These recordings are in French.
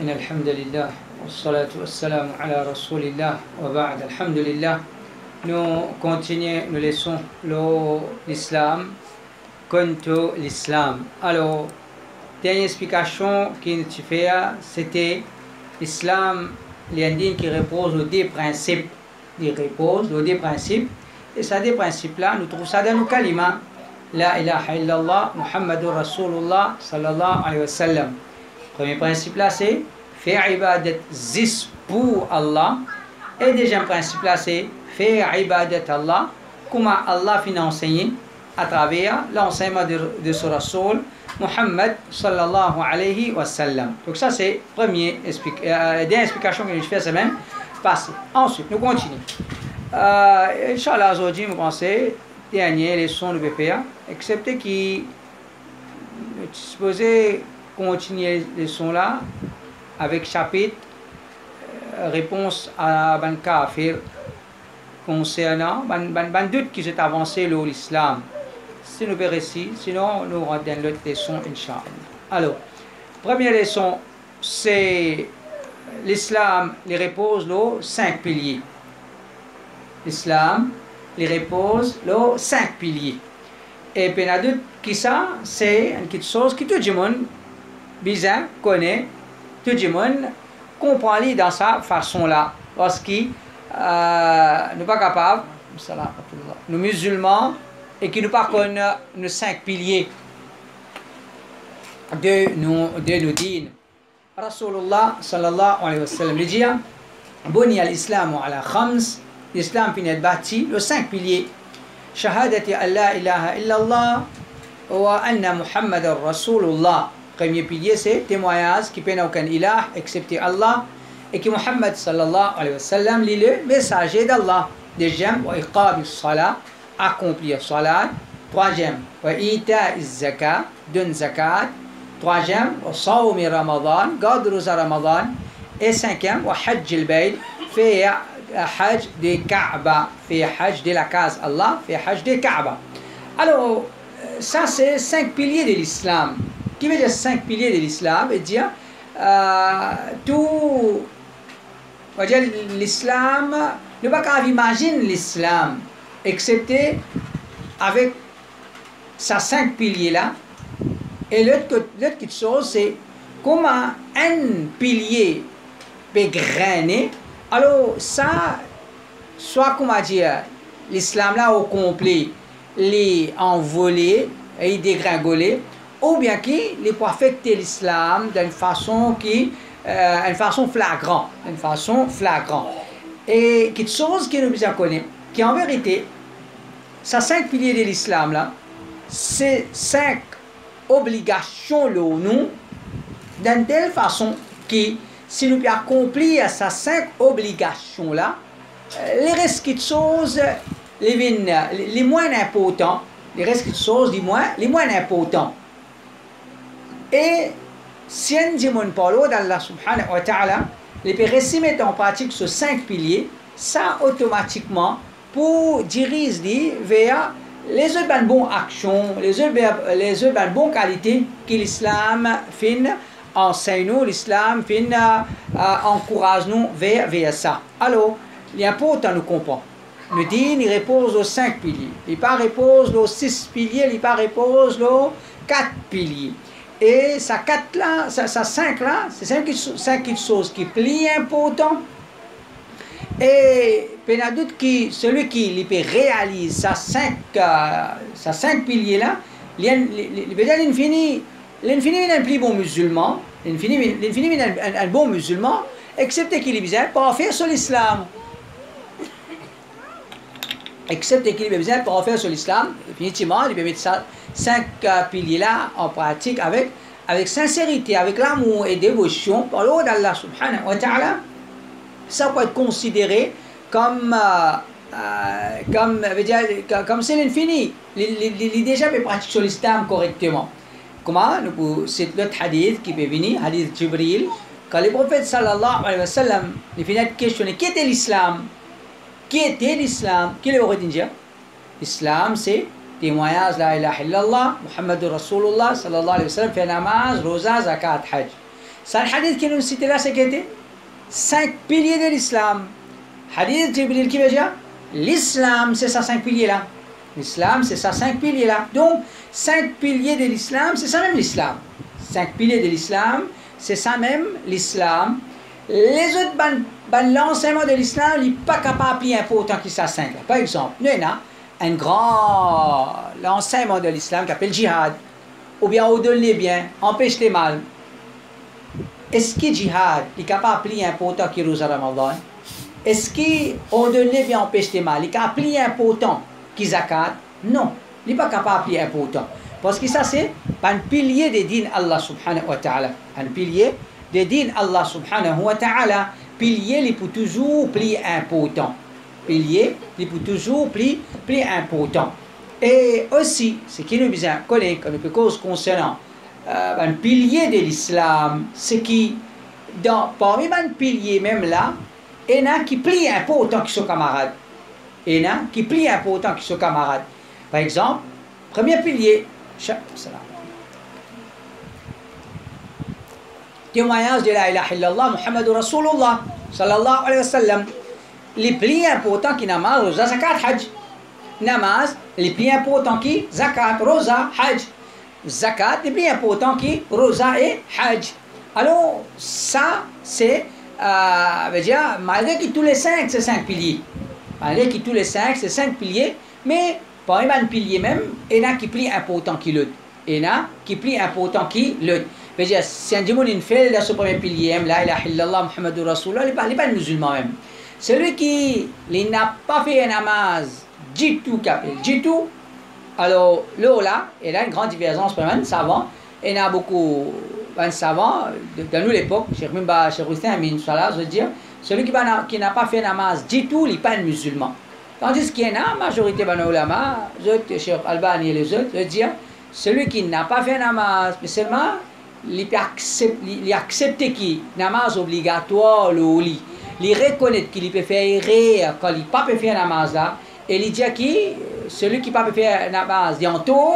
إن الحمد لله والصلاة والسلام على رسول الله وبعد الحمد لله nous continuons, nous laissons l'islam contre l'islam. Alors, dernière explication qui nous fait, c'était l'islam, l'indigne qui repose aux deux principes. Il repose aux deux principes. Et ces deux principes-là, nous trouvons ça dans nos kalima. La ilaha illallah, Muhammadur Rasulullah, sallallahu alayhi wa sallam. Premier principe là, c'est faire ibadat zis pour Allah. Et deuxième principe là, c'est faire ibadat Allah, comment Allah finit enseigné à travers l'enseignement de, de ce Muhammad sallallahu alayhi wa sallam. Donc ça c'est première euh, explication que je fais, c'est même passé. Ensuite, nous continuons. Euh, Inch'Allah, aujourd'hui, nous pensons, dernière leçon de BPA, excepté qui supposé continuer les leçon là avec chapitre euh, réponse à Ban Kafir concernant ban, ban, ban doute qui s'est avancé l'islam. Si nous ici, sinon nous rendons l'autre leçon, Inch'Allah. Alors, première leçon, c'est l'islam, les repose les cinq piliers. L'islam, les repose les cinq piliers. Et puis, doute qui ça, c'est une chose que tout le monde bien connaît, tout le monde comprend dans sa façon-là. Parce qu'il euh, nous pas capables, nous musulmans, et qui nous pas nos cinq piliers de nos, de nos dînes. Rasulullah sallallahu alayhi wa sallam dit Boni al-Islam ala khams, l'Islam finit être bâti, les cinq piliers. Shahadati an la ilaha illallah wa anna Muhammad Rasulullah. قيم يبيجسه تم وياز كي بينه كان إله إكسبتي الله إكي محمد صلى الله عليه وسلم ليله مساجد دي الله دجم وإقام الصلاة أكملي الصلاة تواجم وإيتاء الزكاة دون زكاة تواجم وصوم رمضان قدر رمضان إسنكم وحج البيت في حج دي كعبة في حج دي لكاز الله في حج دي كعبة ألو ça c'est cinq piliers de l'islam. Qui veut dire cinq piliers de l'islam et dire euh, tout l'islam, ne pas qu'à imaginer l'islam, excepté avec ces cinq piliers-là. Et l'autre chose, c'est comment un pilier peut grainer. Alors, ça, soit, comment dire, l'islam là au complet, les envoler et dégringoler, ou bien qu'il peut affecter l'islam d'une façon qui euh, façon flagrante, une façon. Et quelque chose que nous bien connaître, qui en vérité, ces cinq piliers de l'islam là, c'est cinq obligations là, nous, d'une telle façon que si nous accomplir ces cinq obligations là, euh, les restes de choses, les, moins importants, les restes de choses, les moins, les moins importants. Et si on dit mon parole d'Allah subhanahu wa ta'ala, les peut mettre en pratique ces cinq piliers, ça automatiquement pour diriger vers les autres bonnes actions, les autres, les autres bonnes qualités que l'islam enseigne nous, l'islam fin euh, encourage nous vers, vers ça. Alors, il est important de comprendre. Le dîne, il repose aux cinq piliers. Il pas repose aux six piliers, il pas repose aux quatre piliers. Et ça quatre là, ça cinq là, c'est cinq, cinq choses qui plient important. Et doute qui, celui qui réaliser ces cinq, euh, cinq piliers là, il finit, l'infini est un plus bon musulman, l'infini est un, bon musulman, excepté qu'il est besoin pour faire sur l'islam. Excepté qu'il est besoin pour faire sur l'islam, définitivement, il peut mettre ça. Cinq euh, piliers-là en pratique avec, avec sincérité, avec l'amour et dévotion par le d'Allah subhanahu wa ta'ala, ça peut être considéré comme, euh, euh, comme, comme c'est l'infini. Il est déjà pratique sur l'islam correctement. Comment? C'est l'autre hadith qui peut venir, hadith Jibril, quand le prophète sallallahu alayhi wa sallam, il finit de questionner qui était l'islam? Qui était l'islam Qui est dire L'islam, c'est témoignage la ilaha illallah, Muhammad Rasulullah sallallahu alayhi wa sallam, fait namaz, rosa, zakat, hajj. Ça, le hadith qui nous cite là, c'est était cinq piliers de l'islam. Hadith Jibril qui veut dire l'islam, c'est ça cinq piliers là. L'islam, c'est ça cinq piliers là. Donc, cinq piliers de l'islam, c'est ça même l'islam. Cinq piliers de l'islam, c'est ça même l'islam. Les autres, ben, l'enseignement de l'islam n'est pas capable de important que ça cinq. Par exemple, nous avons un grand l'enseignement de l'islam qui s'appelle jihad, ou bien au les biens, empêche les mal. Est-ce que jihad est capable de plus important que Rosa Ramadan? Est-ce qu'on donne les biens, empêche les mal, est capable plus important que zakat? Non, il n'est pas capable de plus important. Parce que ça, c'est un pilier des dînes Allah subhanahu wa ta'ala. Un pilier dînes Allah subhanahu wa ta'ala. Pilier, il peut toujours plus important. Pilier, il peut toujours plus, plus important. Et aussi, ce qui nous besoin connaître, comme cause concernant euh, un pilier de l'islam, c'est qui, dans, parmi les piliers même là, il y en a qui plus important que son camarade. Il y en a qui plus important que son camarade. Par exemple, premier pilier, témoignage de la ilaha illallah Muhammad Rasulullah sallallahu alayhi wa sallam. Les plus importants qui namaz, roza, zakat, hajj. Namaz, les plus importants qui zakat, roza, hajj. Zakat, les plus importants qui roza et hajj. Alors, ça, c'est, euh, dire, malgré que tous les cinq, c'est cinq piliers. Malgré que tous les cinq, c'est cinq piliers, mais parmi les piliers même, il y en a qui plus important qui l'autre. Il y en a qui plus important qui l'autre. Dire, si un démon fait dans ce premier pilier, la ilaha illallah Muhammadur Rasulullah, il n'est pas musulman même. Celui qui n'a pas fait un namaz du tout, du tout, alors là, il a une grande divergence pour un savant. Il y a beaucoup de savants, dans nous l'époque, Cheikh Mimba, Cheikh Hussein, je veux dire, celui qui n'a pas fait un namaz du tout, il n'est pas un musulman. Tandis qu'il y en a, la majorité de ulama, Cheikh Albani et les autres, je veux dire, celui qui n'a pas fait un namaz, mais seulement, il accepte qu'il namaz obligatoire le lit. Il reconnaît qu'il peut faire erreur quand il ne peut pas faire namaz. Et il dit que celui qui ne peut pas faire namaz bientôt,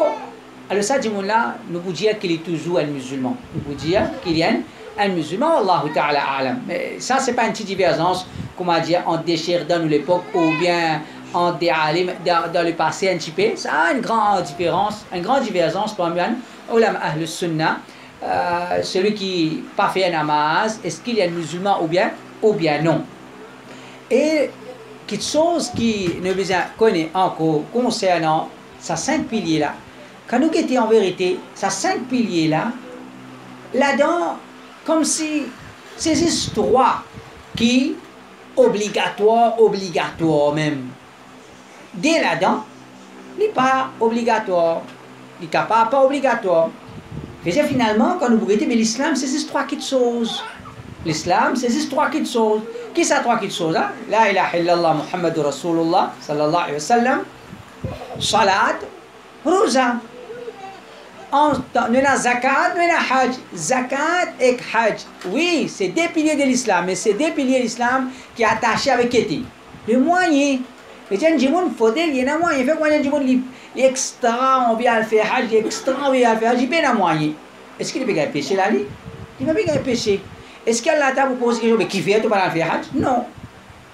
alors ça dit là, nous vous dire qu'il est toujours un musulman. Nous vous dire qu'il est un musulman, Allah Ta'ala alam. Mais ça, c'est pas une petite divergence, comment dire, en déchire dans l'époque ou bien en déalim dans, dans le passé un petit peu. Ça a une grande différence, une grande divergence parmi les ulama ahl sunnah. Euh, celui qui n'a pas fait un namaz, est-ce qu'il est un musulman ou bien, ou bien non? Et quelque chose qui nous connaît encore concernant ces cinq piliers-là, quand nous étions en vérité, ces cinq piliers-là, là-dedans, comme si ces histoires qui obligatoire, obligatoire même, dès là-dedans, n'est pas obligatoire, n'est pas, pas obligatoire. Et finalement, quand nous regardons, mais l'islam, c'est ces trois petites choses. L'islam, c'est ces trois petites choses. Qui sont trois petites choses hein? La ilaha illallah Muhammad Rasulullah sallallahu. Salat, rosa. On a zakat, a hajj. Zakat et hajj. Oui, c'est des piliers de l'islam, mais c'est des piliers de l'islam qui attachés avec Le moyen. Et tiens, il y a un moyen. Il fait quoi, il extra, on vient faire hajj, extra, on vient faire hajj, il peut moyen. Est-ce qu'il peut gagner péché là, lui? Il va pas gagner péché. Est-ce qu'Allah t'a posé quelque chose, mais qui fait, tu vas faire hajj? Non.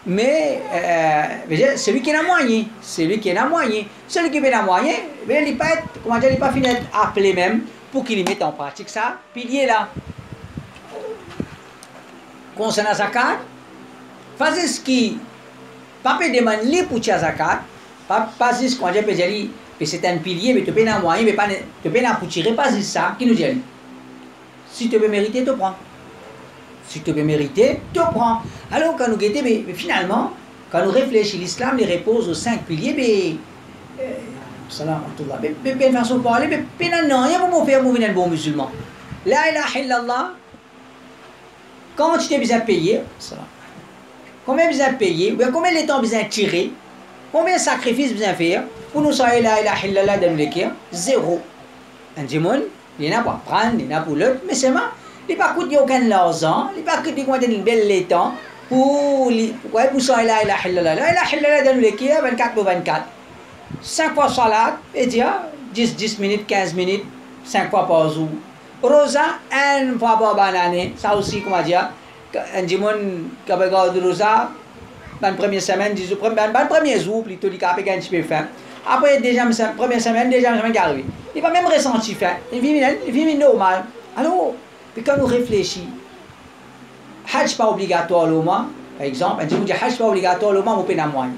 Mais euh, celui qui a moyen, celui qui a moyen, celui qui a moyen, il n'est pas, comment dire, il pas fini d'être appelé même pour qu'il mette en pratique ça, pilier là. Concernant zakat, faisez ce qui, pas demander pour zakat, pas ce qu'on dit, c'est un pilier, mais tu peux un moyen, mais pas, tu peux pour tirer, pas ça, qui nous dit. Si tu veux mériter, tu prends. Si tu veux mériter, tu prends. Alors, quand nous guettons, mais, finalement, quand nous réfléchissons, l'islam les repose aux cinq piliers, mais. Euh, salam mais, mais, mais, façon de parler, mais, mais non, rien pour faire mourir un bon musulman. La ilaha illallah, quand tu t'es besoin de payer, combien besoin de payer, combien de temps besoin de tirer, combien de sacrifices besoin de faire, pour nous la ilaha illallah dans l'équerre, zéro. Un démon, il y en a pour prendre, il y en a pour l'autre, mais c'est moi. Il n'y a pas coûté aucun argent, il n'y a pas coûté une belle temps pour, pour, pour ça la ilaha illallah. La ilaha illallah dans l'équerre, 24 pour 24. 5 fois salat, et dire 10, 10 minutes, 15 minutes, 5 fois par jour. rosa une fois par année ça aussi comment dire un dimon qui regarde rosa dans la première semaine disons dans le premier jour plutôt il a un petit peu faim après deuxième première semaine deuxième semaine qui arrive même ressentir faim il vit il vit normal alors puis quand nous réfléchissons Hajj pas obligatoire au moins par exemple Hajj pas obligatoire au moins vous payez moins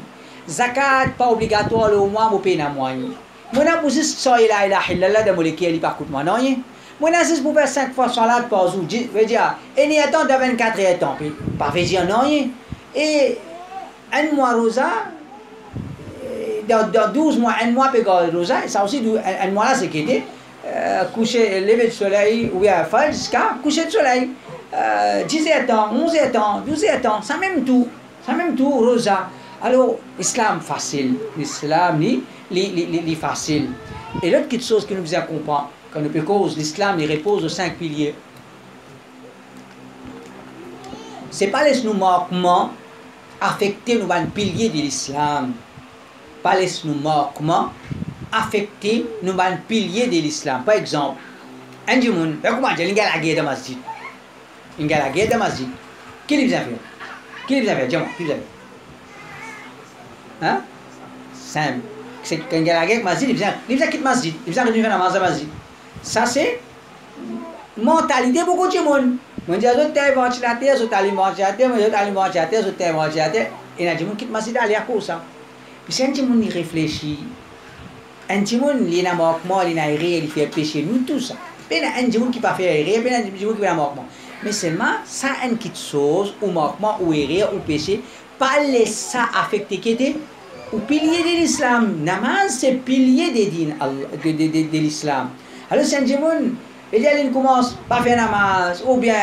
zakat pas obligatoire au moins vous payez moins Muna busis so ila ilaha illallah da mulki ali par kout non Muna sis pour faire 5 fois salat par jour. Veut dire, et ni attend de 24 temps. Puis, pas veut dire non. Et un mois rosa, dans, dans 12 mois, un mois peut rosa, ça aussi, un mois là, c'est qui était euh, coucher, lever le soleil, ou bien faire jusqu'à coucher le soleil. Euh, 10 ans, 11 ans, 12 ans, ça même tout. Ça même tout, rosa. Alors, l'islam facile. L'islam, ni les, faciles. Et l'autre chose qui nous accompagne, quand nous cause l'islam, il repose aux cinq piliers. Ce n'est pas les nous manquements affecter nous un pilier de l'islam. Pas les nous manquements affecter nous un pilier de l'islam. Par exemple, un du monde, comment dire, il y a la guerre de masjid. Il y a la guerre de masjid. Qui les a fait? Qui les a fait? Dis-moi, qui les a fait? Hein? Simple c'est quand il y a la guerre, masjid, il vient, il vient quitter masjid, il vient revenir faire namaz masjid. Ça c'est mentalité beaucoup de monde. Il y a des gens qui quittent masjid aller à cause ça. Puis si un petit monde y réfléchit, un petit monde il n'a n'a erré, il fait péché, nous petit monde qui pas monde qui fait manquement. Mais seulement ça petite chose, ou ou ou péché, pas ça affecter qui était ou pilier de l'islam. Namaz, pilier de, de, de, de l'islam. Alors, c'est un Jimoun, il commence par faire namaz, ou bien,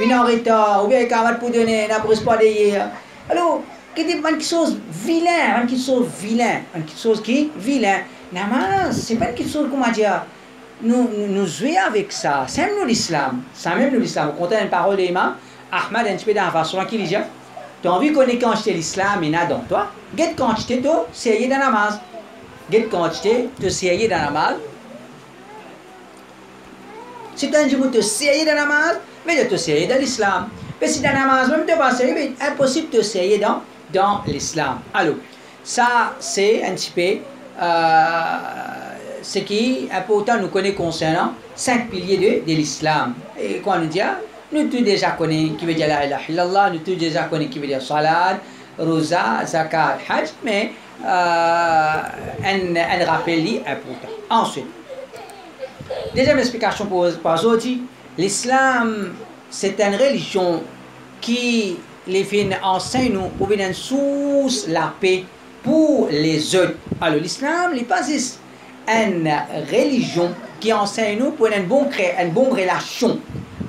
il retard, ou bien il est pour donner, il n'a pas de hier. Alors, c'est quelque chose vilain, quelque chose vilain, quelque chose qui vilain. Namaz, c'est pas quelque chose, comment dire, nous, nous, jouer avec ça. C'est même l'islam. C'est même l'islam. Vous comptez une parole d'Imam Ahmad, un petit peu dans la façon qu'il dit, tu as envie de connaître quand l'islam, il y a dans toi? Get quantité de sérieux dans la namaz. Get quantité de sérieux dans la namaz. Si tu as un jour de sérieux dans la namaz, mais te sérieux dans l'islam. Mais si dans la namaz, même tu pas sérieux, c'est impossible de sérieux dans, dans l'islam. Alors, ça, c'est un petit peu ce qui est important nous connaître concernant cinq piliers de, de l'islam. Et quoi nous dire? Nous tous déjà connaissons qui veut dire la ilaha illallah, nous tous déjà connaissons qui veut dire salat, rosa, zakat, hajj, mais euh, un, un rappel important. Ensuite, deuxième explication pour, pour aujourd'hui, l'islam, c'est une religion qui les fins enseigne nous pour venir sous la paix pour les autres. Alors l'islam, n'est pas une religion qui enseigne nous pour une bonne, une relation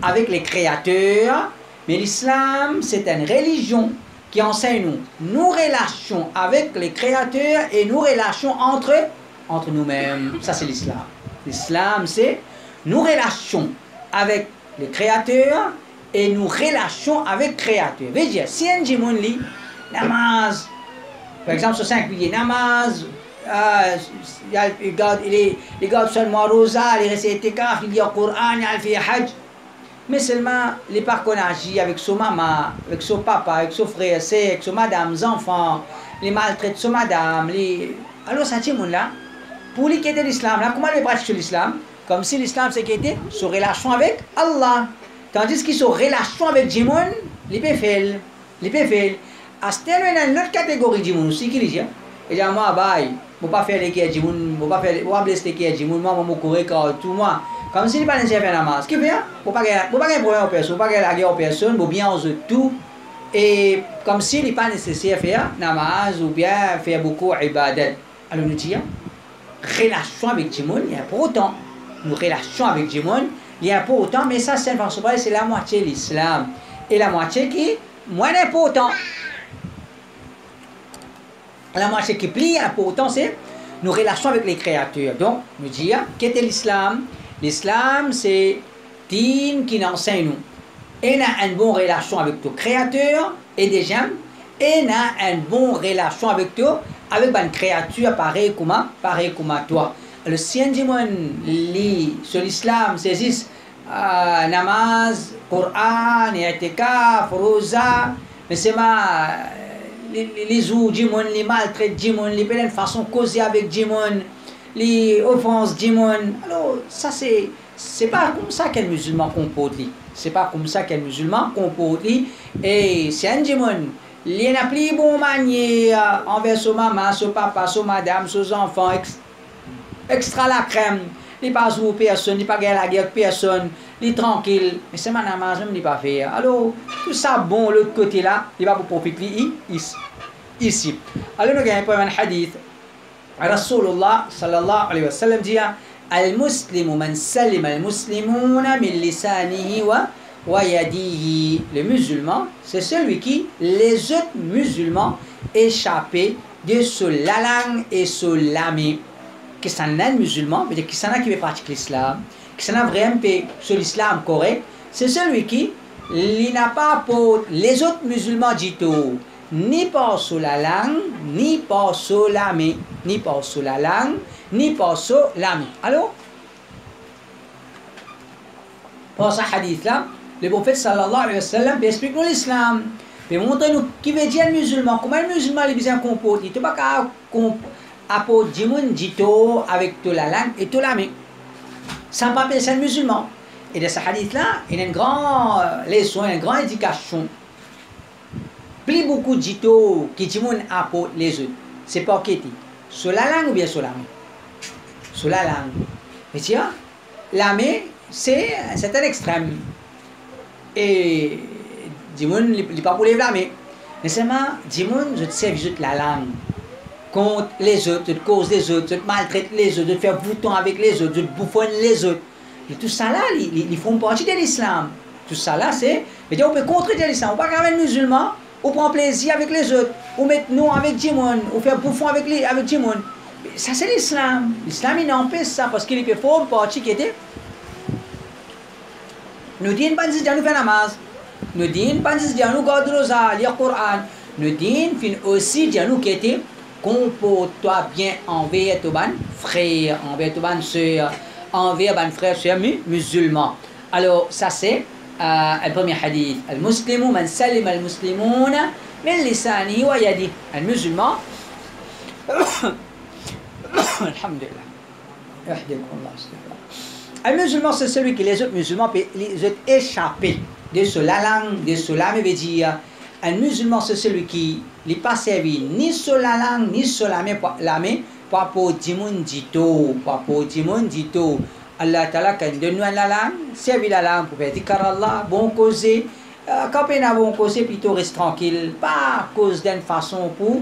avec les créateurs, mais l'islam, c'est une religion qui enseigne nous nos relations avec les créateurs et nos relations entre, entre nous-mêmes. Ça, c'est l'islam. L'islam, c'est nos relations avec les créateurs et nos relations avec les créateurs. Veut dire, si un jimoun lit, namaz, par exemple, sur cinq piliers, namaz, euh, il, garde, il, il seulement rosa, il récite kaf, il lit le Coran, il fait hajj, mais seulement les pas qu'on agit avec son maman, avec son papa, avec son frère, avec son madame, ses enfants, les maltraitent son madame, les... Alors ça tient là, pour les quitter l'islam, là, comment ils pratiquent l'islam? Comme si l'islam c'est était son relation avec Allah. Tandis qu'ils sont relation avec Jimoun, les péfèles, les péfèles. À ce il y a une autre catégorie de Jimoun aussi qui dit, et dit, moi, bye, je ne pas faire les qui Jimoun, je ne pas faire, je blesser les qui Jimoun, moi, je vais courir tout moi. Comme si pas faire namaz. Ce qui fait, pour pas pour pas problème aux personnes, pour pas la guerre aux personnes, pour bien oser tout. Et comme s'il n'est pas nécessaire faire namaz ou bien faire beaucoup ibadat. Alors nous disons, relation avec Jimoun, il y a pour autant. Nous relation avec Jimoun, il y a pour autant, mais ça, c'est c'est la moitié de l'islam. Et la moitié qui est moins important. La moitié qui plie important, c'est nos relations avec les créatures. Donc, nous disons, qu'est-ce l'islam? L'islam, c'est din qui enseigne nous. Et a une bonne relation avec ton créateur et des gens. Et a une bonne relation avec toi, avec une créature pareille comme, pareil comme toi. Le sien lit sur l'islam, c'est euh, namaz, Coran, i'tikaf, rosa, mais c'est ma les Jimon, les maltraitent Jimon, les belles façon causer avec Jimon, les offenses. Alors ça c'est c'est pas comme ça qu'un musulman comporte C'est pas comme ça qu'un musulman comporte et c'est un. Il n'a plus bon manière envers son maman, son papa, son madame, ses enfants, extra la crème. Il pas jouer personne, il pas gagner la guerre personne, il est tranquille. Mais c'est ma namaz même, il pas faire. Alors, tout ça bon, l'autre côté là, il va pour profiter ici. Alors, nous avons un hadith. Rasulullah sallallahu alayhi wa sallam Al-Muslimu man salim al-Muslimuna min lisanihi wa le musulman, c'est celui qui, les autres musulmans, échappés de ce langue et ce lame. Qui sont un musulman, dire qui sont qui veut pratiquer l'islam, qui sont vraiment sur l'islam correct, c'est celui qui, il n'a pas pour les autres musulmans dit tout, ni par sur la langue, ni par sur l'âme, ni par sur la langue, ni par sur l'âme. Alors, pour ce hadith-là, le prophète sallallahu alayhi wa sallam explique l'islam. Il montre nous qui veut dire musulman. Comment le musulman est bien comporté. Tu pas qu'à apporter dito avec toute la langue et toute la main. Ça pas penser un musulman. Et dans ce hadith-là, il y a une grande leçon, une grande indication. Plus beaucoup de dito qui Jimoun apporte les autres. C'est pas qui Sur la langue ou bien sur la main Sur la langue. Mais tiens, la main, c'est un extrême. Et Dimoun, il n'est pas pour les blâmer. Mais seulement, Dimoun, je te sers juste la langue. Contre les autres, je te cause les autres, je te maltraite les autres, je te fais bouton avec les autres, je te bouffonne les autres. Et tout ça là, ils, font partie de l'islam. Tout ça là, c'est. Mais on peut contredire l'islam. On ne peut pas un musulman, on prend plaisir avec les autres, on met nous avec Dimoun, on fait bouffon avec, les, avec Dimoun. Ça, c'est l'islam. L'islam, il n'empêche ça parce qu'il peut faire partie qui était nous disons pas nous faire namaz. Nous disons pas nous garder rosa, lire Coran. Nous disons fin aussi nous qui comporte-toi bien envers ton frère, envers ton soeur, envers ton frère, soeur musulman. Alors ça c'est euh, le premier hadith. المسلم من سلم المسلمون من لسانه ويده. المسلمان الحمد لله يحييكم الله استغفر un musulman, c'est celui qui les autres musulmans les autres échappés de cela langue, de cela veut dire. Un musulman, c'est celui qui n'est pas servi ni sur la langue, ni sur la main, la pas pour dimoun dito, pas pour dimoun dito. Allah Ta'ala, quand il donne la langue, servi la langue pour faire car Allah, bon causer. Euh, quand on a bon causer, plutôt reste tranquille, pas cause d'une façon pour,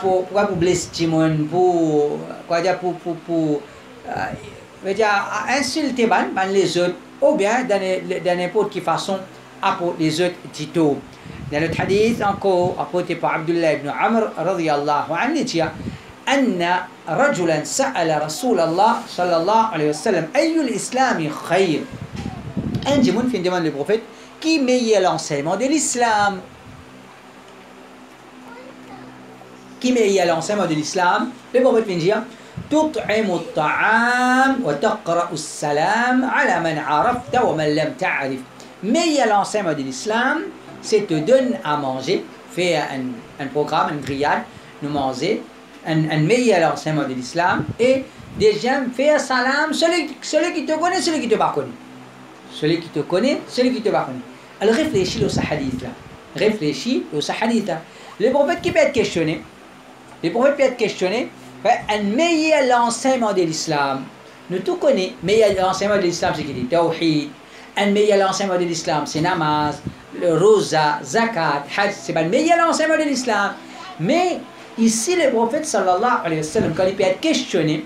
pour, pour, pour blesser dimoun, pour, quoi dire, pour, pour, euh, veut dire insulter ban, ban les autres, ou bien dans n'importe quelle façon apporter les autres tito. Dans le hadith encore apporté par Abdullah ibn Amr radiyallahu anhu, dit أن رجلا سأل رسول الله صلى الله عليه وسلم أي الإسلام خير Un démon fait une demande au prophète qui meilleur l'enseignement de l'islam qui meilleur l'enseignement de l'islam le prophète vient dire تطعم الطعام وتقرأ السلام على من عرفت ومن لم تعرف Mais l'enseignement de l'islam, c'est te donner à manger, faire un, un programme, une grillade, nous manger, un, un meilleur enseignement de l'islam, et déjà faire salam, celui, celui qui te connaît, celui qui ne te pas connaît. Celui qui te connaît, celui qui ne te pas connaît. Alors réfléchis au hadith là. Réfléchis au hadith là. Le prophète qui peut être questionné, le prophète peut être questionné, meilleur l'enseignement de l'islam. Nous tout connaissons, meilleur l'enseignement de l'islam, c'est qu'il est tawhid. Meilleur l'enseignement de l'islam, c'est namaz, le rosa, zakat, hajj, c'est pas le meilleur l'enseignement de l'islam. Mais ici, le prophète sallallahu alayhi wa sallam, quand il peut être questionné,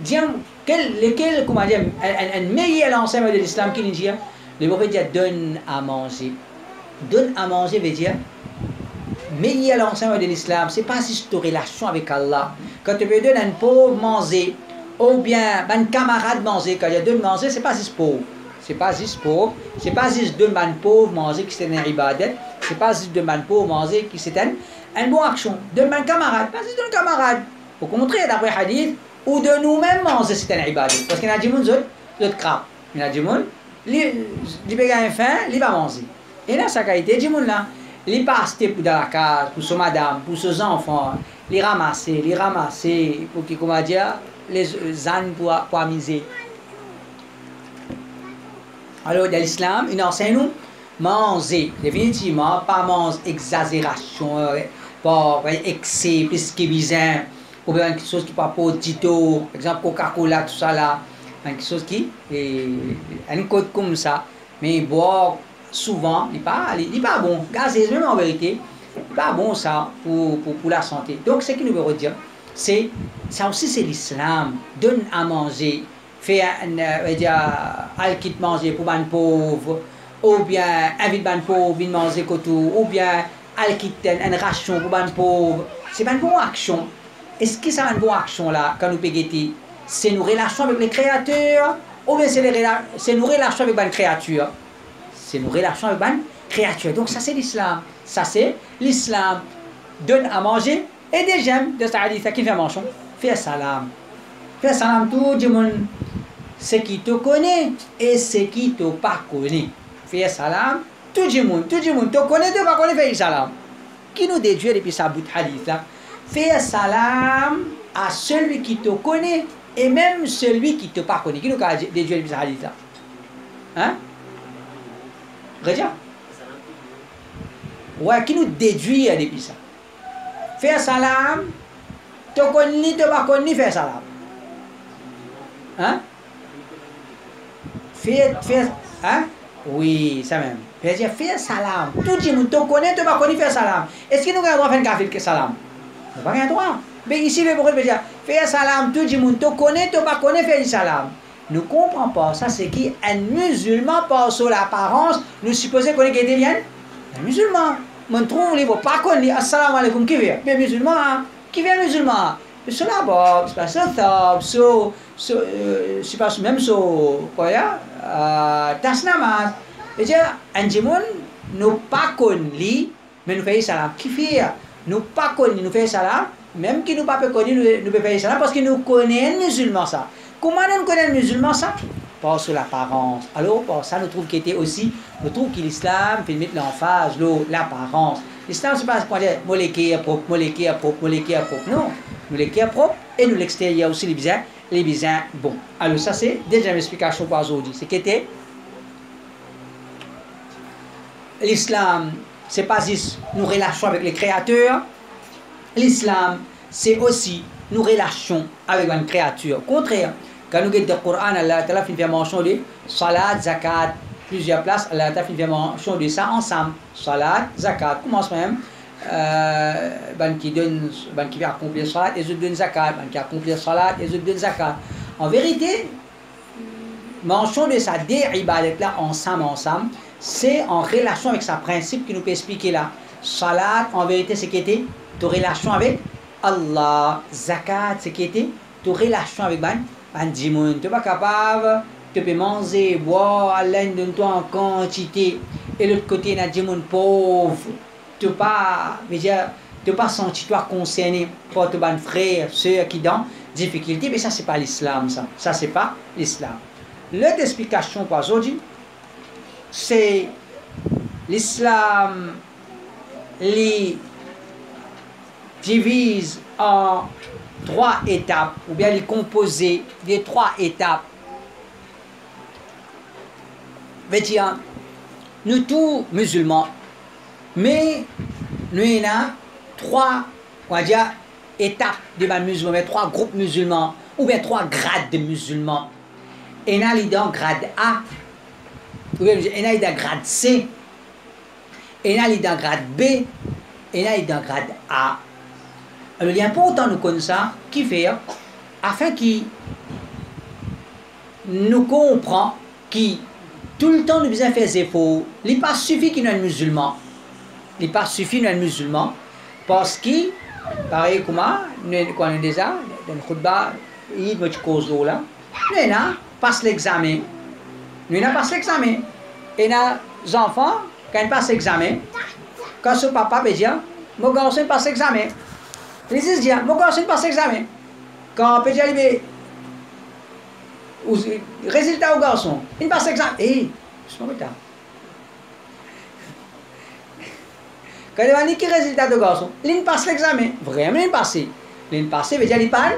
dit quel, lequel, comment dire, un, meilleur l'enseignement de l'islam qu'il dit, le prophète dit donne à manger. Donne à manger veut dire mais il y a l'enseignement de l'islam, c'est pas juste ta relation avec Allah. Quand tu veux donner un pauvre manger, ou bien un camarade manger, quand il y a deux manger, c'est pas juste pauvre. C'est pas juste pauvre. C'est pas juste deux man pauvres manger qui c'est un ibadet. C'est pas juste deux man pauvres manger qui c'est un, une bonne action. Deux man camarade, pas juste deux camarades. Au contraire, d'après hadith, ou de nous-mêmes manger c'est un. Parce qu'il y a des gens qui ont Il y a des gens il va manger. Et là, ça a été, dit là, il passe pour dans la case, pour son madame, pour ses enfants, les ramasser, les ramasser, pour qu'ils, comment dire, les ânes pour, pour amuser. Alors, dans l'islam, il enseigne nous, manger, définitivement, pas manger exagération, euh, pas excès, plus que besoin, ou bien quelque chose qui pas pour Tito, exemple Coca-Cola, tout ça là, quelque chose qui est un code comme ça, mais boire souvent, il n'est pas, pas bon. Gazeuse, même en vérité, il pas bon ça pour, la santé. Donc, ce qu'il nous veut dire, c'est, aussi c'est l'islam. Donne à manger, fait un, euh, dire, al kit manger pour les pauvres, ou bien invite les pauvres, venir manger tout, ou bien al kit une ration pour les pauvres. C'est une bonne action. Est-ce que c'est une bonne action là, quand nous pégétis C'est nos relations avec les créateurs, ou bien c'est nos relations avec les créatures c'est nos relations avec créatures. Donc ça c'est l'islam. Ça c'est l'islam. Donne à manger et des gemmes de sa hadith qui fait manger? Fais salam. Fais salam tout le monde. Ce qui te connaît et ce qui te pas connaît. Fais salam tout le monde. Tout le monde te connaît, te pas connaît, fais salam. Qui nous déduit depuis sa bout de hadith Fais salam à celui qui te connaît et même celui qui te pas connaît. Qui nous déduit depuis sa hadith là? Hein? Regarde. Ouais, qui nous déduit depuis ça? Faire salam, tu connais, pas connais, faire salam. Hein? Faire, faire, hein? Oui, ça même. Faire, faire salam. Tout le monde, tu connais, tu pas connais, faire salam. Est-ce que nous avons droit de faire un salam? Nous pas droit. Mais ici, le dire, faire salam, tout le monde, tu connais, tu pas connais, faire salam ne comprend pas. Ça, c'est qui Un musulman, par sur l'apparence, nous supposons qu'on est guédélien Un musulman. Mon trouve, ne pas connaître. Assalamu alaikum, qui vient? Mais musulman, hein? qui vient musulman? C'est la bob, c'est pas ça, c'est c'est pas même so, quoi, ya, tas. Et dire, un jimoun, nous pas connaître, mais nous faisons salam. Qui fait Nous pas connaître, nous faisons salam, même qui nous pas connaître, nous faisons salam, parce que nous connaissons musulman ça. Comment on connaît le musulman ça? Pas sur l'apparence. Alors, ça, nous trouvons qu'il était aussi, nous trouvons que l'islam fait mettre l'emphase, l'apparence. L'islam, c'est pas quoi dire, molécule propre, molécule propre, molécule propre. Non, molécule propre et nous l'extérieur aussi les bizarres, les bizarres bon. Alors, ça, c'est deuxième explication pour aujourd'hui. C'est qu'était l'islam, c'est pas juste nos relations avec les créateurs. L'islam, c'est aussi nos relations avec une créature. Au contraire, quand nous regardons le Coran, Allah Ta'ala fait mention de salat, zakat, plusieurs places, Allah Ta'ala fait mention de ça ensemble. Salat, zakat, commence même. Euh, ben qui donne, ben qui accomplir salat, et autres donnent zakat, ben qui accomplir salat, et autres donnent zakat. En vérité, mention de ça, des ibadat là, ensemble, ensemble, c'est en relation avec sa principe qui nous peut expliquer là. Salat, en vérité, c'est qui était? De relation avec Allah. Zakat, c'est qui était de relation avec ben, tu n'es pas capable, tu peux manger, boire l'aide de toi en quantité. Et l'autre côté, il y a des pauvre. Tu n'es pas, tu pas senti toi concerné pour tes frères, soeurs qui dans difficulté. Mais ça, c'est pas l'islam, ça. Ça, c'est pas l'islam. L'autre explication pour aujourd'hui, c'est l'islam divise en trois étapes, ou bien les composer des trois étapes. Nous tous musulmans, mais nous avons trois, on va dire, étapes de musulmans, trois groupes musulmans, ou bien trois grades de musulmans. Et nous avons grade A, ou bien nous avons grade C, et nous avons grade B, et nous avons grade A. Alors il est important de connaître ça, qui fait, afin qu'il nous comprend qui tout le temps nous besoin faire des efforts. Il n'est pas suffit qu'il y ait un musulman. Il n'est pas suffit qu'il y ait un musulman. Parce que, pareil comme nous connaissons déjà, dans le khutbah, il y a une cause là. Nous avons passé l'examen. Nous avons passé l'examen. Et nos enfants, quand ils passent l'examen, quand ce papa veut dire, mon garçon passe l'examen. This is dia, mo kasi pas examen. Quand peut dire résultat au garçon. Il passe l'examen. Eh, je suis en. Quand il va dire quel résultat de garçon, il passe l'examen. Vraiment, il passe. Il passe, veut dire, il pas,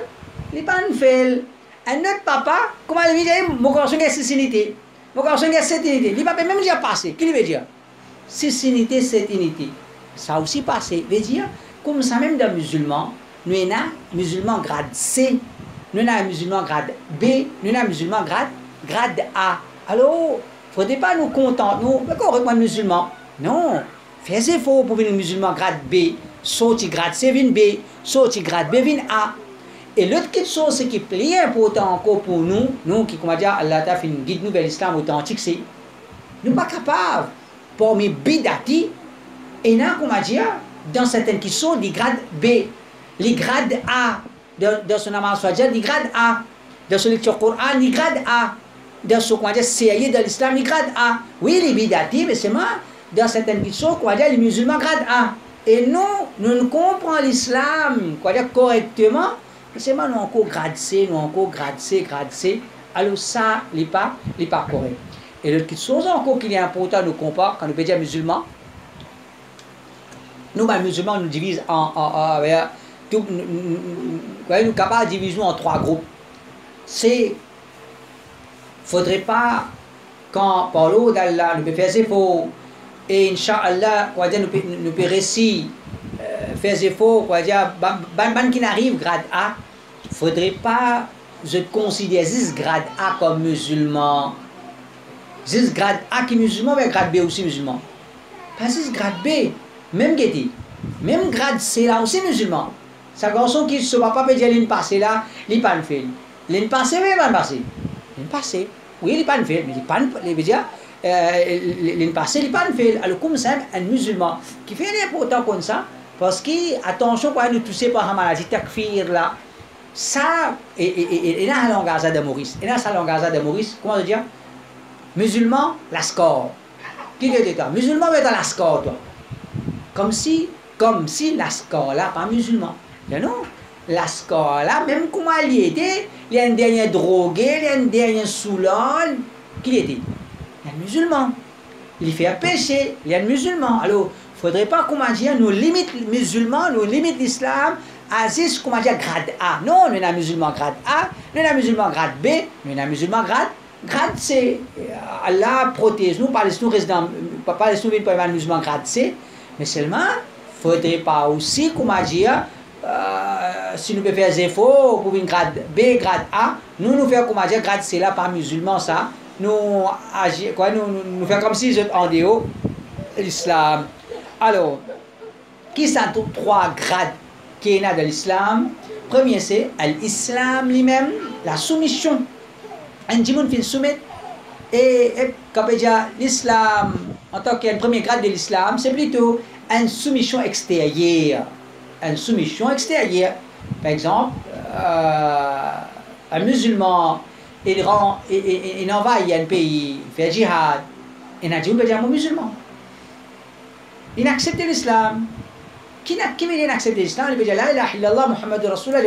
il pas fait. Un autre papa, comment il dit, mon garçon a unités. Mon garçon a sept unités. Il papa même dire passé. Qu'est-ce qu'il veut dire sept unités. Ça aussi. Veut comme ça même dans musulman, nous avons musulman grade C, nous avons musulman grade B, nous avons musulman grade, grade A. Alors, il ne faudrait pas nous contenter, nous, d'accord, avec musulman. Non, faites effort pour venir musulman grade B, sorti grade C, vin B, sorti grade B, vin A. Et l'autre chose qui est plus important encore pour nous, nous qui, comment dire, Allah t'a fait une guide nous vers l'islam authentique, c'est nous pas capables, parmi bidati, et là, comment dire, dans certaines qui sont des grades B, les grades A, dans, son amal soit les grades A, dans son lecture Coran, les grades A, dans son, comment dire, CIA de l'islam, les grades A. Oui, les bidati, mais c'est moi, dans certaines qui sont, comment dire, les musulmans grade A. Et nous, nous ne comprenons l'islam, quoi dire, correctement, c'est moi, nous encore grade C, nous encore grade C, grade C. Alors ça, n'est pas, pas correct. Et l'autre chose encore qui est important, nous comprendre, quand nous dire musulmans, nous, les musulmans, nous divisons en, en, en tout, nous, nous, nous capables diviser en trois groupes. C'est, faudrait pas, quand Paulo d'Allah nous peut faire ses faux, et Inch'Allah, nous nous peut réciter, euh, faire ses ban, ban qui n'arrive grade A, faudrait pas, je considère 10 grade A comme musulman. 10 grade A qui est musulman, mais grade B aussi musulman. Pas 10 grade B. Même Getty, même grade C là aussi musulman. Sa garçon qui se va pas dire l'une passée là, il pas fait. L'une passée, mais pas passée. L'une passée. Oui, il pas fait, mais il pas veut dire l'une passée, il pas fait. Alors comme ça, un musulman qui fait l'important comme ça, parce que attention quand nous toucher par la maladie takfir là, ça et et et là langage de Maurice. Et là ça langage de Maurice, comment dire? Musulman, la score. Qui dit ça Musulman, mais dans la score toi. Comme si, comme si la là, pas musulman. Mais non, la là, même comment elle était, il y a un dernier drogué, il y a un dernier soulon, qui était Il y a un musulman. Il fait un péché, il y a un musulman. Alors, il ne faudrait pas, comment dire, nous limiter les musulmans, nous limiter l'islam 6, comment dire, grade A. Non, nous un musulman grade A, nous un musulman grade B, nous un musulman grade Grade C. Allah protège nous, pas nous résidents, pas les nous, pas musulman grade C. Ne faudrait pas aussi, comment dire, euh, si nous faisons des efforts pour une grade B, grade A, nous nous faisons, comment dire, grade C là, par musulman, ça, nous agir, quoi, nous, nous, faisons comme si nous en dehors l'islam. Alors, qui sont trois grades qui est de l'islam? Premier, c'est l'islam lui-même, la soumission. Un djimoun fait soumettre. Et, et l'islam, en tant qu'un premier grade de l'islam, c'est plutôt une soumission extérieure. Une soumission extérieure. Par exemple, euh, un musulman, il, rend, il, il, il envahit un pays, il fait jihad, il a dit, un musulman. Il accepte l'islam. Qui n'a qui veut accepter l'islam? Il veut dire La ilaha illallah Muhammad Rasulullah,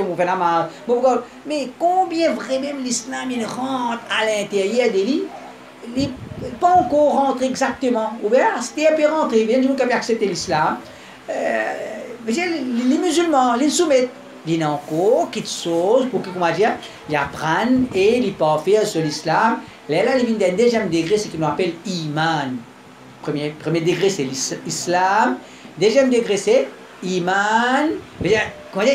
mais combien vraiment l'islam il rentre à l'intérieur des lits pas encore rentré exactement. Ouvert, c'était un peu rentré. Vient de nous accepter l'islam. Euh, les musulmans, les soumettent. Quelque chose pour qu'ils dire, ils apprennent et ils peuvent faire sur l'islam. Là, là, ils d'un deuxième degré, ce qu'on appelle iman. Premier, premier degré, c'est l'islam. Deuxième degré, c'est iman. Dire,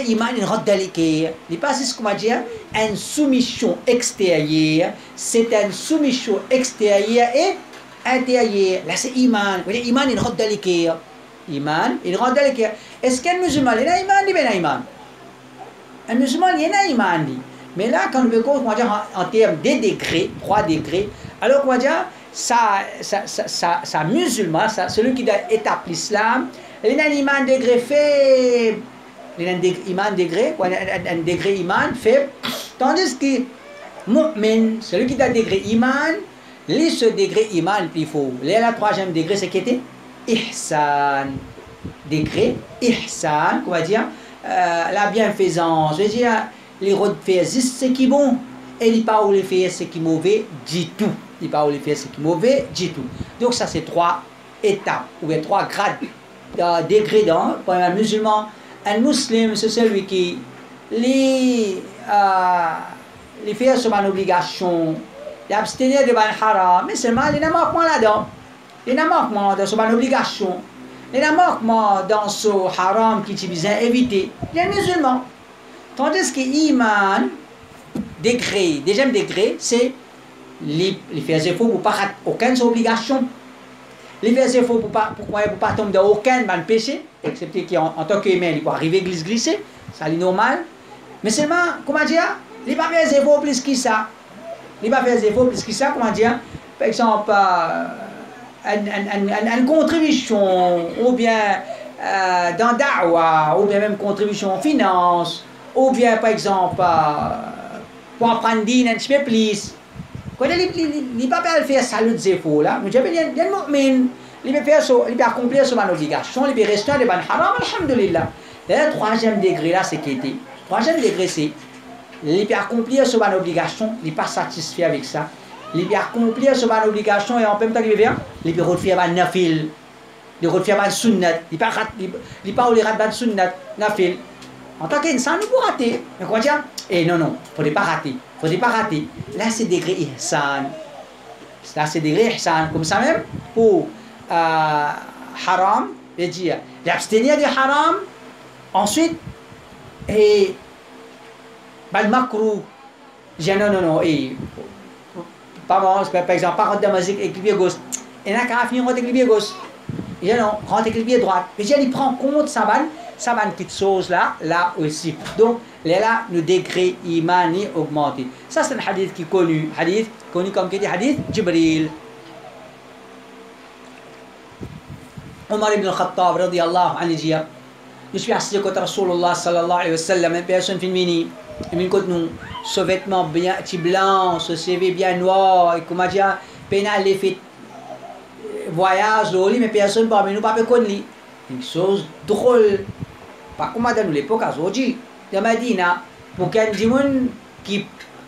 iman, il rentre dans l'équerre. Il n'est pas ce qu'on va dire, une soumission extérieure. C'est une soumission extérieure et intérieure. Là, c'est iman. Dire, iman, l'équerre. Iman, l'équerre. Est-ce qu'un musulman, il a iman, il a iman? Un musulman, il a iman. Mais là, quand on veut dire, en, termes de degrés, trois degrés, alors dire, ça, ça, ça, ça, ça musulman, ça, celui qui doit établir l'islam, iman degré faible. Un iman degré, un, degré iman faible. Tandis que mu'min, celui qui a un degré iman, lui, ce degré iman plus fort. Là, le troisième degré, c'est qui était? Ihsan. Degré on va dire, euh, la bienfaisance. Je veux dire, les faire c'est qui bon. et il pas où les faire ce qui est mauvais du tout. Il pas où les faire ce qui est mauvais du tout. Donc ça c'est trois étapes ou bien trois grades, dans pour un musulman. Un musulman c'est celui qui les euh, les faire sur une obligation, l'abstenir de ban haram, mais seulement il y a un manquement là-dedans. Il y a un manquement dans son obligation. Il y a un manquement dans ce haram qui est éviter. Un musulman. Tandis que l'iman, degré, deuxième degré, c'est les, les faire des pour pas aucune obligation. Les faire des pour pas pour pas tomber dans aucun mal péché, excepté qu'en en tant qu'humain, il peut arriver glisse glisser, ça c'est normal. Mais seulement, comment dire, il pas faire efforts plus que ça? Il pas faire des efforts plus que ça, comment dire, par exemple, euh, une, contribution, ou bien euh, dans Dawa, ou bien même contribution en finance, ou bien par exemple, euh, pour apprendre un petit peu plus. Quand il ne peut pas faire salut des efforts là, mais il y a un mu'min, il peut faire il peut accomplir son obligation, il peut rester dans le haram, alhamdulillah. Le troisième degré là, c'est qui était Troisième degré, c'est il peut accomplir son obligation, il n'est pas satisfait avec ça. Il peut accomplir son obligation et en même temps, il peut faire, il peut refaire un nafil. Il peut refaire un sunnat. Il ne peut pas oublier un sunnat, nafil. En tant qu'insan, il peut rater. Mais quoi dire Eh non, non, il ne faut pas rater. Il ne faut pas rater. Là, c'est degré ihsan. Là, c'est degré ihsan. Comme ça même, pour euh, haram, veut dire l'abstenir du haram. Ensuite, et bal makrou. J'ai non, non, non, et pas bon, par exemple, pas rentrer dans la musique avec le pied gauche. Et là, quand il finit rentrer avec le pied gauche, j'ai non, rentrer avec le pied droit. Mais j'ai il prend compte ça va, ça va une petite chose là, là aussi. Donc, là, le degré imani augmenté. Ça, c'est un hadith qui est connu, hadith connu comme qui dit hadith? Jibril. Omar ibn al-Khattab, radiyallahu anhu, dit je suis assis contre Rasulullah sallallahu alayhi wa sallam, une personne féminine, et une côté nous, ce vêtement bien, petit blanc, ce CV bien noir, et comment dire, pénal les fait voyage, mais personne parmi nous pas peut connaître. Une chose drôle. Pas comme dans l'époque aujourd'hui, dans Medina, pour qu'un monde qui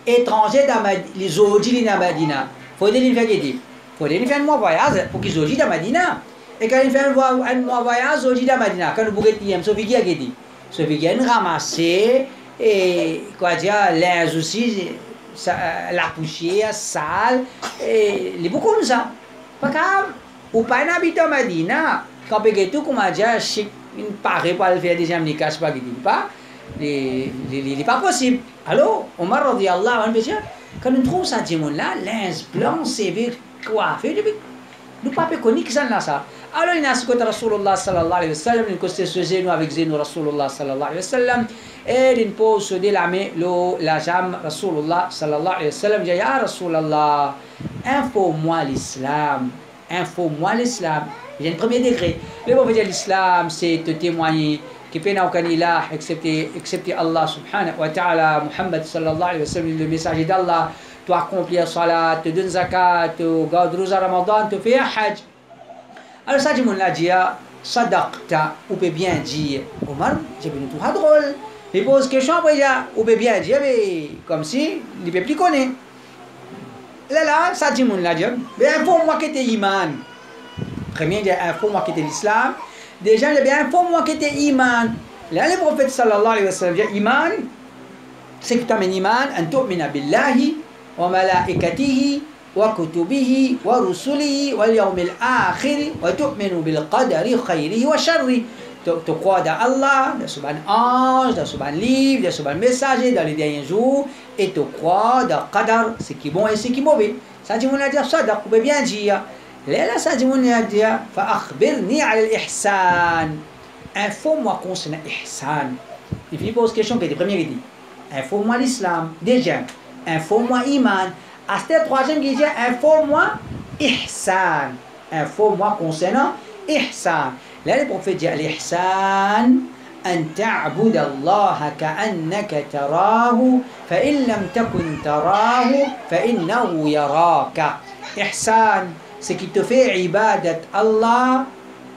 étranger dans les aujourd'hui dans Medina, faut une faire Il faut une faire un voyage pour qu'ils aujourd'hui dans Medina. Et quand il fait un voyage au Jida Madina, quand vous êtes ce qui ce qui ramassé, et quoi dire, l'air aussi, la poussière, sale, et les beaucoup de ça. Parce que, ou pas un habitant Madina, quand tout, comment dire, il ne paraît pas le faire des amis, casse pas, il pas, il n'est pas possible. Alors, Omar radiallahu anhu, quand on trouve ça, là, linge blanc, sévère, coiffé, nous ne pouvons pas connaître ça. Alors il a ce côté Rasulullah sallallahu alayhi wa sallam, il costé ce genou avec genou Rasulullah sallallahu alayhi wa sallam, et il pose se la main, la jambe Rasulullah sallallahu alayhi wa sallam, il dit Ya Rasulullah, info-moi l'islam, info-moi l'islam. Il y a un premier degré. Le mot de l'islam, c'est te témoigner qu'il n'y a aucun ilah excepté, excepté Allah subhanahu wa ta'ala, Muhammad sallallahu alayhi wa sallam, le messager d'Allah, tu accomplir salat, tu donnes zakat, tu gardes rosa Ramadan, tu fais un hajj. Alors ça, je me dit, sadaqta, ou peut bien dire, Omar, j'ai venu tout drôle. Il pose question après, ou peut bien dire, mais comme si, il ne peut plus connaître. Là, là, ça, je me dit, mais informe-moi que tu iman. Premier, il informe-moi que tu l'islam. Déjà, il dit, informe-moi que tu iman. Là, le prophète sallallahu alayhi wa sallam dit, iman, c'est que tu as un iman, en tu'mina billahi, wa malaikatihi, وكتبه ورسله واليوم الآخر وتؤمن بالقدر خيره وشره tu crois dans Allah, dans son ange, dans son livre, dans son messager, dans les derniers jours, et tu crois dans Qadar, ce qui est bon et ce qui est mauvais. Ça dit, on a dit ça, on peut bien dire. Dit, on a dit, فأخبرني على الإحسان. Info-moi concernant l'ihsan. Il pose question qui est première idée. Info-moi l'islam. Déjà, info-moi iman. Aste troisième qui dit informe-moi ihsan. Informe-moi concernant ihsan. Là, le prophète dit l'ihsan. أن تعبد الله كأنك تراه فإن لم تكن تراه فإنه يراك إحسان c'est qui te fait ibadat Allah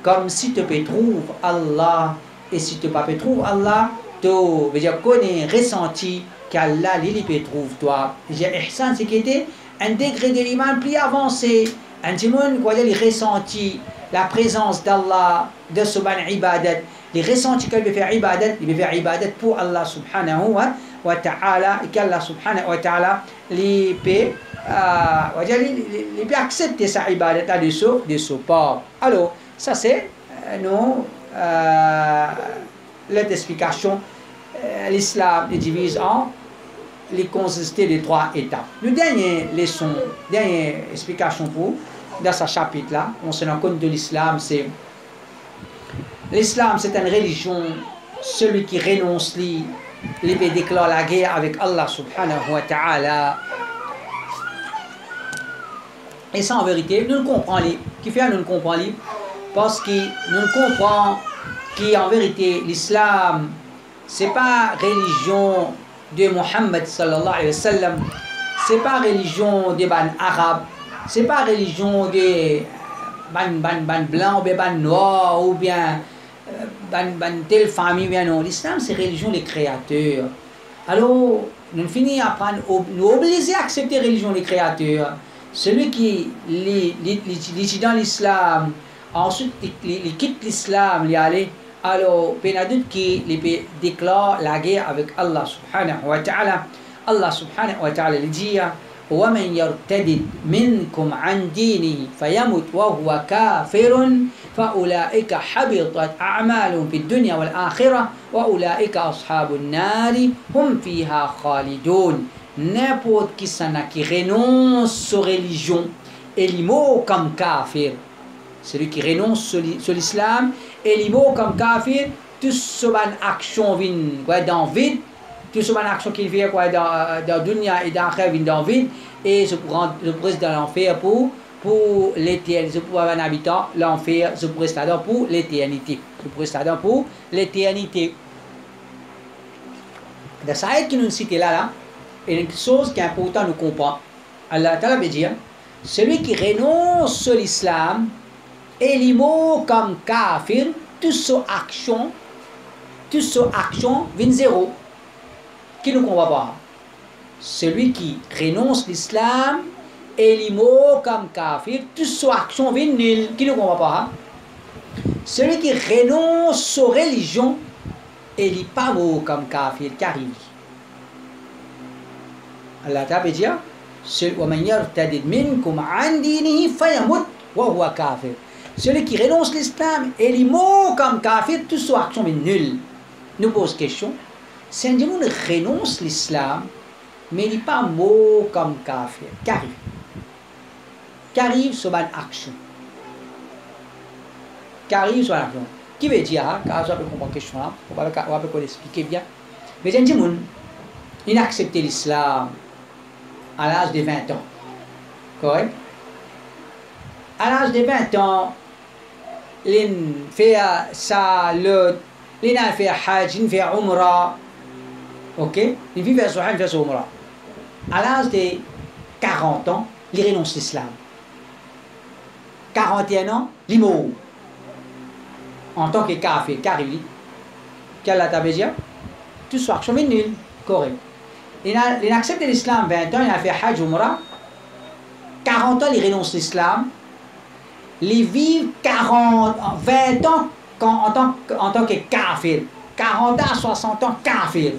comme si tu peux trouver Allah. Et si tu ne peux pas trouver Allah to veut dire connaît ressenti qu'Allah l'ilipé trouve toi. J'ai ihsan c'est qui était un degré de l'iman plus avancé. Un timon quoi les ressentis la présence d'Allah de subhan ibadat. Les ressentis qu'il veut faire ibadat il veut faire ibadat pour Allah subhanahu wa ta'ala. Et qu'Allah subhanahu wa ta'ala les peut euh, les peut accepter sa alors ça c'est euh, nous euh, l'explication euh, l'islam est divisé en les consistés des trois étapes. Le dernier leçon, dernière explication pour dans ce chapitre-là, on se rend compte de l'islam, c'est l'islam, c'est une religion, celui qui renonce, lui, il déclare la guerre avec Allah subhanahu wa ta'ala. Et ça, en vérité, nous ne comprenons Qui fait nous ne comprenons Parce que nous comprenons qu'en vérité, l'islam, c'est pas religion de Muhammad sallallahu alayhi wa sallam, c'est pas religion des ban arabes, c'est pas religion des ban, ban, ban blancs ou bien ban noirs ou bien euh, ban, ban telle famille, bien non. L'islam, c'est religion des créateurs. Alors, nous finissons par nous obliger à accepter la religion des créateurs. Celui qui est dans l'islam, ensuite il quitte l'islam, il aller alors penadut qui les déclare la guerre avec Allah subhanahu wa ta'ala Allah subhanahu wa ta'ala lui dit ومن يرتد منكم عن دينه فيمت وهو كافر فأولئك حبطت أعمالهم في الدنيا والآخرة وأولئك أصحاب النار هم فيها خالدون n'importe qui s'en a qui renonce aux religions et l'immo comme kafir celui qui renonce sur l'islam et mots comme kafir, tout ce action vient dans vide, tout ce action qu'il fait quoi, dans, dans dunya et dans rêve vient dans vide, et se prend se dans l'enfer pour, pour l'éternité, se pour un habitant, l'enfer se presse là pour l'éternité, se presse là pour l'éternité. Dans ça qui nous cite là, là, une chose qui est importante nous comprendre. Allah Ta'ala veut dire, celui qui renonce sur l'islam, et les mots comme kafir, toutes ces actions, toutes ces actions viennent zéro. Qui nous comprend pas? Celui qui renonce l'islam et les mots comme kafir, toutes ces actions viennent nul. Qui nous comprend pas? Celui qui renonce aux religions et les pas mots comme kafir, qui arrive. Allah Ta'ala dit ومن يرتد منكم عن دينه فيمت وهو كافر celui qui renonce l'islam et les mots comme kafir, tout ce action est nul. Nous pose question. Si un démon renonce l'islam, mais il n'est pas mot comme kafir, qu'arrive Qu'arrive sur une action Qu'arrive sur l'action Qui veut dire, hein, car je peux comprendre la question là, on va, on va l'expliquer bien. Mais un démon, il a accepté l'islam à l'âge de 20 ans. Correct? À l'âge de 20 ans, l'in fait euh, sa lut, l'in fait hajj, l'in fait umra. Ok? L'in fait sa hajj, l'in umra. À l'âge de 40 ans, il renonce l'islam. 41 ans, il. En tant que kafir, car il dit, qu'Allah t'a tout soir, je suis nul, correct il, il accepte l'islam 20 ans il a fait hajj umrah 40 ans il renonce l'islam les vivent 40, 20 ans en, tant, que kafir. 40 ans, 60 ans, kafir.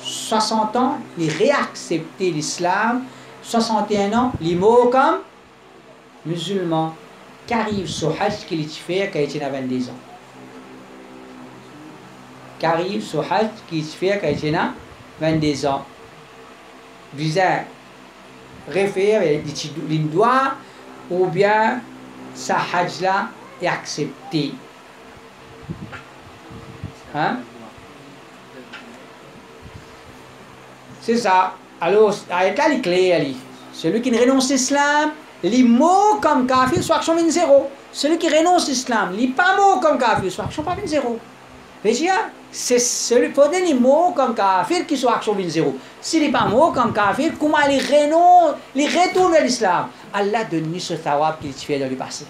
60 ans, ils réaccepter l'islam. 61 ans, les mots comme musulmans. Qu'arrive ce hajj qu'il fait quand il a 22 ans. Qu'arrive ce hajj qu'il fait quand il a 22 ans. Visa réfère, il doit ou bien sa hajj là est accepté. Hein? C'est ça. Alors, il est clair. Celui qui renonce à l'islam, les mots comme kafir, soit action zéro. Celui qui renonce à l'islam, les pas mots comme kafir, soit action pas zéro. C'est celui faut des mots comme kafir qui soit action zéro. S'il n'est pas mot comme kafir, comment il renonce, il retourne l'islam Allah donne ce thawab qu'il fait dans le passé.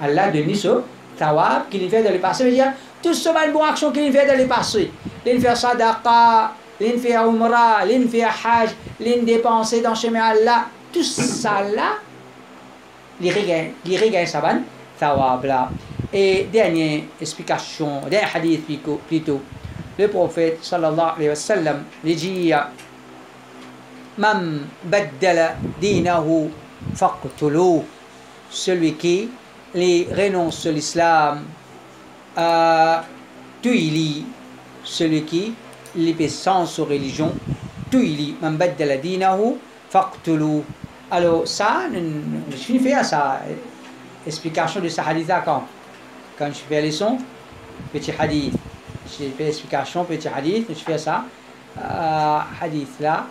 Allah donne ce tawab qu'il fait dans le passé, veut dire tout ce mal bonne action qu'il fait dans le passé. Il fait sadaqa, il fait umrah, il fait hajj, il dépenser dans le chemin Allah. Tout ça là, il regagne sa bonne là. Et dernière explication, dernier hadith plutôt, le prophète sallallahu alayhi wa sallam, dit Man baddala dinahu faqtulu. Celui qui les renonce l'islam à tuili celui qui les sans sa religion tuili man baddala dinahu faqtulu. Alors ça je suis fait à ça. Explication de ce hadith quand quand je fais les sons petit hadith je fais explication petit hadith je fais ça euh, hadith là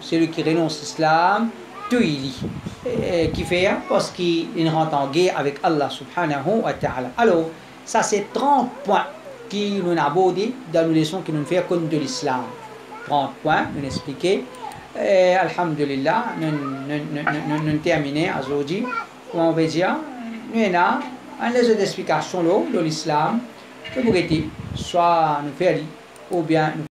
celui qui renonce l'islam tuili qui fait parce qu'il rentre en guerre avec Allah subhanahu wa ta'ala. Alors, ça c'est 30 points qui nous abordé dans nos leçons qui nous fait compte de l'islam. 30 points, nous expliquer. Et Alhamdulillah, nous, nous, nous, nous terminer aujourd'hui. On dire, nous avons une les explications de l'islam, que vous soit nous faire ou bien nous